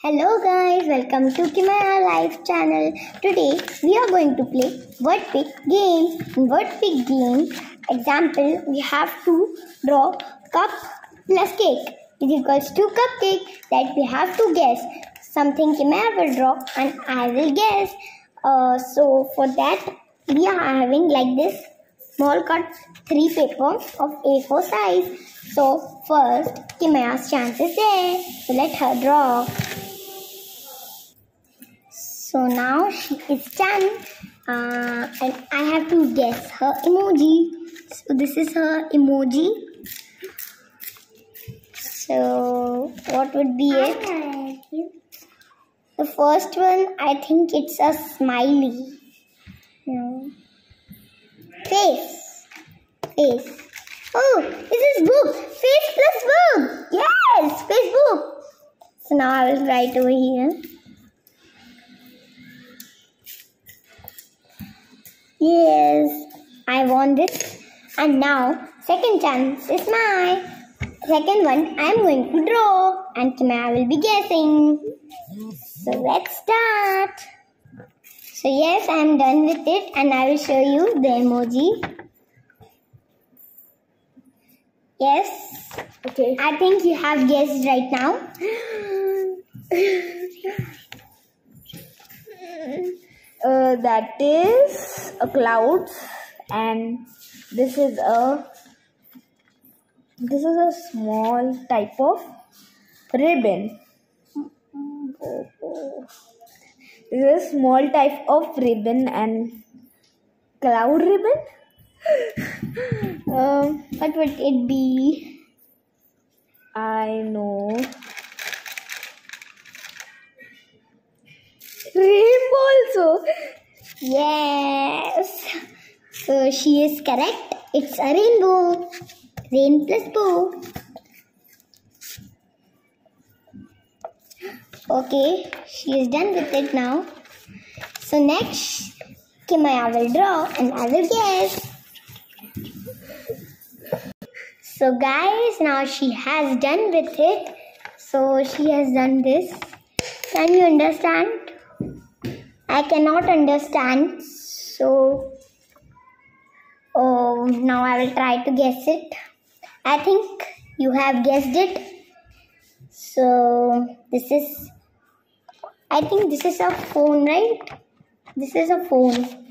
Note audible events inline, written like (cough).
Hello guys, welcome to Kimaya Life channel. Today we are going to play word pick game. In word pick game, example, we have to draw cup plus cake is equals to cupcake that we have to guess. Something Kimaya will draw and I will guess. Uh, so for that we are having like this small cut three paper of A4 size. So first Kimaya's chance is there. So let her draw. So now she is done uh, and I have to guess her emoji. So this is her emoji. So what would be it? The first one, I think it's a smiley. No. Face. Face. Oh, this is book. Face plus book. Yes, Facebook. So now I will write over here. Yes, I won this. And now, second chance is mine. Second one, I am going to draw and Kimaya will be guessing. So let's start. So yes, I am done with it and I will show you the emoji. Yes, Okay. I think you have guessed right now. (gasps) (laughs) That is a cloud, and this is a this is a small type of ribbon. This is a small type of ribbon and cloud ribbon. (laughs) um, What would it be? I know. Rainbow also. Yes. So she is correct. It's a rainbow. Rain plus bow. Okay, she is done with it now. So next, Kimaya will draw and I will guess. So guys, now she has done with it. So she has done this. Can you understand? I cannot understand. So, oh, now I will try to guess it. I think you have guessed it. So, this is, I think this is a phone, right? This is a phone.